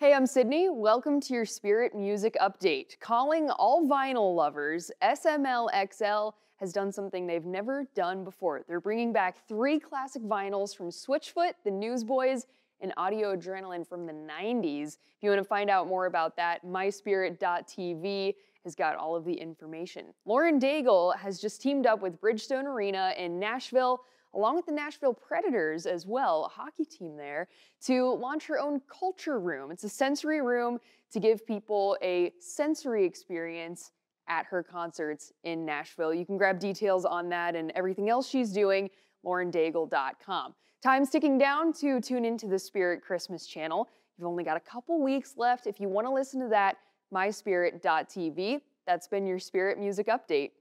Hey, I'm Sydney. Welcome to your Spirit Music Update. Calling all vinyl lovers, SMLXL has done something they've never done before. They're bringing back three classic vinyls from Switchfoot, the Newsboys, and Audio Adrenaline from the 90s. If you want to find out more about that, myspirit.tv has got all of the information. Lauren Daigle has just teamed up with Bridgestone Arena in Nashville along with the Nashville Predators as well, a hockey team there, to launch her own culture room. It's a sensory room to give people a sensory experience at her concerts in Nashville. You can grab details on that and everything else she's doing, laurendaigle.com. Time's ticking down to tune into the Spirit Christmas channel. You've only got a couple weeks left. If you want to listen to that, myspirit.tv. That's been your Spirit Music Update.